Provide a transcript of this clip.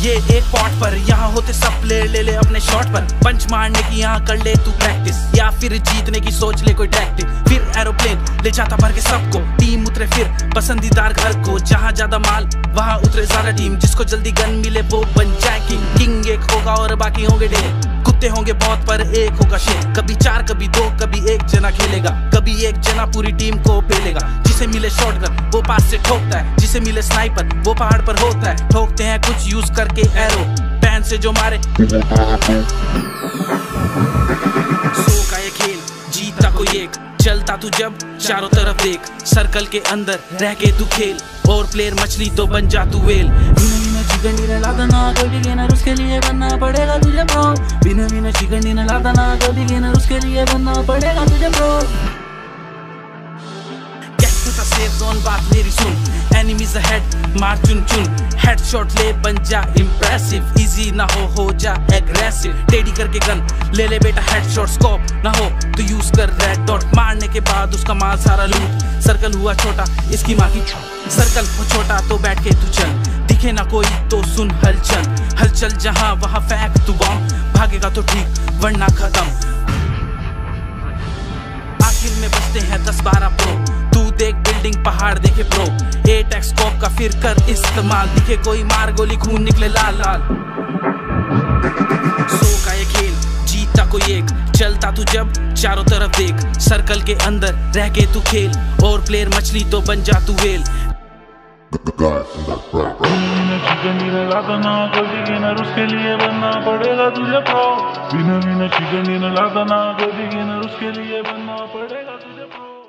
ये एक पॉट पर, यहाँ होते सब प्लेयर ले ले अपने शॉट पर। पंच मारने की यहाँ कर ले तू प्रैक्टिस या फिर जीतने की सोच ले कोई टैक्टिक फिर एरोप्लेन ले जाता भर के सबको टीम उतरे फिर पसंदीदार घर को। जहाँ ज़्यादा माल, वहाँ उतरे ज़्यादा टीम जिसको जल्दी गन मिले वो बन जाए किंग किंग एक होगा और बाकी होंगे ढेर कुत्ते होंगे बहुत पर एक होगा शेर कभी चार, कभी दो, कभी एक जना खेलेगा। कभी एक जना पूरी टीम को जिसे मिले शॉटगन वो पास से ठोकता है। जिसे मिले स्नाइपर वो पहाड़ पर होता है। ठोकते हैं कुछ यूज़ करके एरो पैन से जो मारे। सो का ये खेल जीता कोई एक। चलता तू जब चारों तरफ़ देख। सर्कल के अंदर रह के तू खेल। और प्लेयर मछली तो बन जा तू वेल बिना चिकन डिनर बिगिनर उसके लिए बनना पड़ेगा तुझे बिना बिना चिकन डिनर बिगिनर उसके लिए बनना पड़ेगा तुझे सेफ़ जोन बात मेरी सुन एनिमीज अहेड मार चुन चुन हेडशॉट ले बन जा इंप्रेसिव इजी ना हो हो जा एग्रेसिव टेडी करके गन ले ले बेटा हेडशॉट स्कोप ना हो तो यूज़ कर रेड डॉट मारने के बाद उसका माल सारा लूट सर्कल हुआ छोटा इसकी माँ की सर्कल हो छोटा तो बैठ के तू चल दिखे ना कोई तो सुन हलचल हलचल जहाँ वहाँ फेंक तू बॉम्ब भागेगा तो ठीक वरना खत्म आखिर में बचते हैं दस बारह प्रो पहाड़ देखे प्रो ए टेक्सकोप का फिर कर इस्तेमाल। दिखे कोई मार गोली, खून निकले लाल लाल। सो का ये खेल जीता कोई एक। चलता तू जब चारों तरफ़ देख। सर्कल के अंदर रह के तू खेल। और प्लेयर मछली तो बन जा तू वेल बिना बिना चिकन डिनर लाता ना कोई बिगिनर उसके लिए बनना पड़ेगा तुझे प्रो